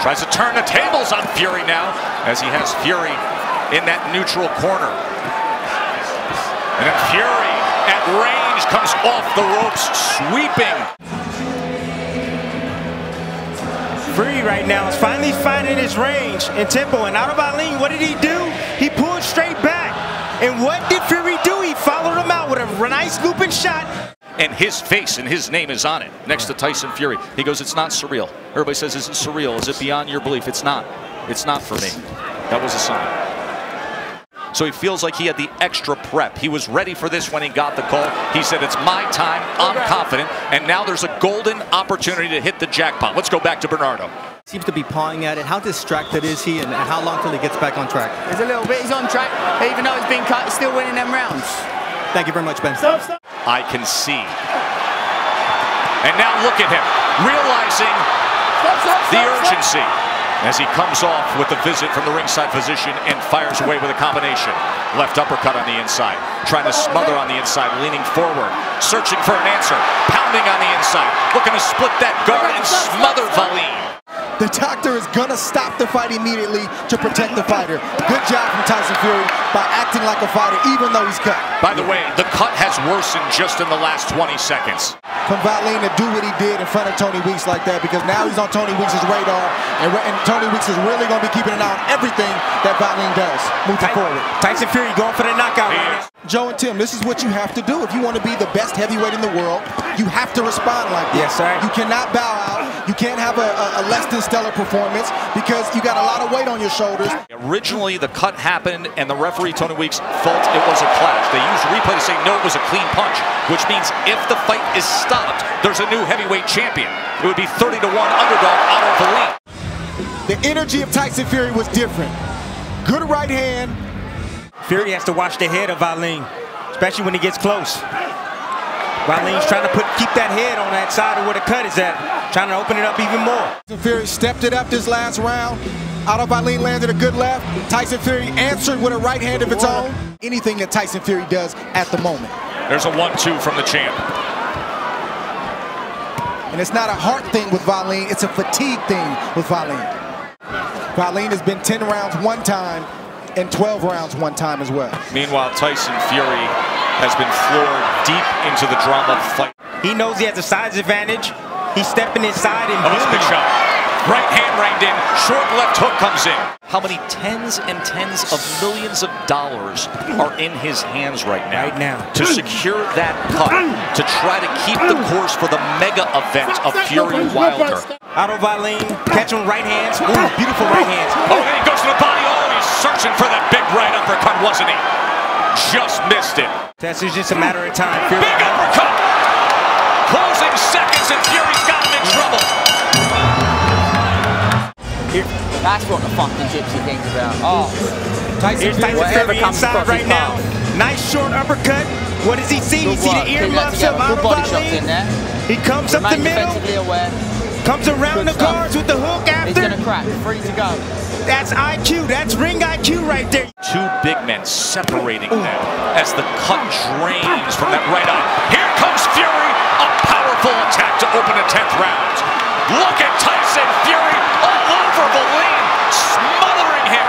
Tries to turn the tables on Fury now as he has Fury in that neutral corner. And then Fury at range comes off the ropes, sweeping. Fury right now is finally finding his range and tempo. And out of Eileen, what did he do? He pulled straight back. And what did Fury do? He followed him out with a nice looping shot and his face and his name is on it next to Tyson Fury. He goes, it's not surreal. Everybody says, is it surreal? Is it beyond your belief? It's not. It's not for me. That was a sign. So he feels like he had the extra prep. He was ready for this when he got the call. He said, it's my time. I'm confident. And now there's a golden opportunity to hit the jackpot. Let's go back to Bernardo. Seems to be pawing at it. How distracted is he and how long till he gets back on track? There's a little bit. He's on track. Even though he's been cut, he's still winning them rounds. Thank you very much, Ben. Stop, stop. I can see. And now look at him, realizing the urgency as he comes off with the visit from the ringside physician and fires away with a combination. Left uppercut on the inside, trying to smother on the inside, leaning forward, searching for an answer, pounding on the inside, looking to split that guard and smother Wallin. The doctor is gonna stop the fight immediately to protect the fighter. Good job from Tyson Fury by acting like a fighter, even though he's cut. By the way, the cut has worsened just in the last 20 seconds. From Wallin to do what he did in front of Tony Weeks like that, because now he's on Tony Weeks' radar, and, and Tony Weeks is really gonna be keeping an eye on everything that Wallin does moving forward. Tyson Fury going for the knockout. Joe and Tim, this is what you have to do. If you want to be the best heavyweight in the world, you have to respond like this. Yes, sir. You cannot bow out. You can't have a, a, a less than stellar performance because you got a lot of weight on your shoulders. Originally, the cut happened, and the referee, Tony Weeks, felt it was a clash. They used replay to say, no, it was a clean punch, which means if the fight is stopped, there's a new heavyweight champion. It would be 30 to 1 underdog Otto Wallin. The energy of Tyson Fury was different. Good right hand. Fury has to watch the head of Wallin, especially when he gets close. Wallin's trying to put keep that head on that side of where the cut is at, trying to open it up even more. Tyson Fury stepped it up this last round. Otto Wallin landed a good left. Tyson Fury answered with a right hand of its own. Anything that Tyson Fury does at the moment. There's a one-two from the champ. And it's not a heart thing with Wallin, it's a fatigue thing with Wallin. Wallin has been 10 rounds one time and 12 rounds one time as well. Meanwhile, Tyson Fury has been floored deep into the drama fight. He knows he has a size advantage. He's stepping inside and oh, big shot. Right hand reined in, short left hook comes in. How many tens and tens of millions of dollars are in his hands right now? Right now. To secure that cut, to try to keep the course for the mega event of Fury Wilder. Otto Wallin, catch him right hands. Ooh, beautiful right hands. Oh, and he goes to the body. Oh, he's searching for that big right uppercut, wasn't he? Just missed it. That's just a matter of time. Fury big uppercut. Closing seconds, and Fury's got him in trouble. Here. That's what the fucking gypsy thing's about. Oh. Tyson Here's Tyson Fury inside right now. Nice short uppercut. What does he see? Good he see the ear earmuffs of Otto Wallin. He comes up the middle. Aware. Comes around the guards with the hook after. He's going to crack. Free to go. That's IQ. That's ring IQ right there. Two big men separating Ooh. them as the cut drains from that right eye. Here comes Fury. A powerful attack to open the 10th round. Look at Tyson Fury all over Wallin, smothering him,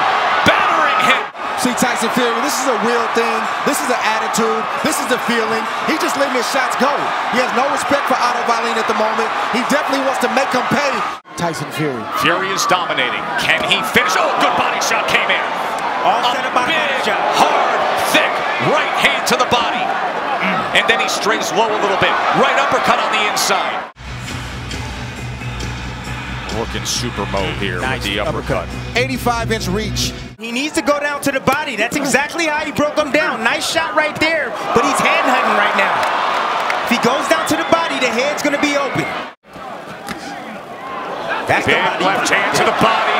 battering him. See Tyson Fury, this is a real thing. This is an attitude. This is a feeling. He's just letting his shots go. He has no respect for Otto Wallin at the moment. He definitely wants to make him pay. Tyson Fury. Fury is dominating. Can he finish? Oh, good body shot came in. All set up by big, hard, thick right hand to the body. Mm. And then he strays low a little bit. Right uppercut on the inside. Working super mode here nice with the uppercut. 85 inch reach. He needs to go down to the body. That's exactly how he broke him down. Nice shot right there, but he's hand hunting right now. If he goes down to the body, the head's going to be open. That's Big left hand to the body.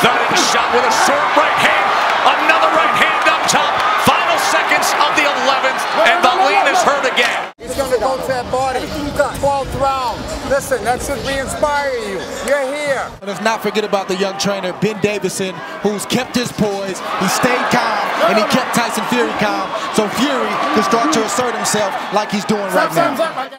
Thudding shot with a short right hand. Another right hand up top. Final seconds of the 11th, Listen, that should re-inspire you. You're here. Let's not forget about the young trainer, Ben Davison, who's kept his poise. He stayed calm, and he kept Tyson Fury calm. So Fury can start to assert himself like he's doing right now.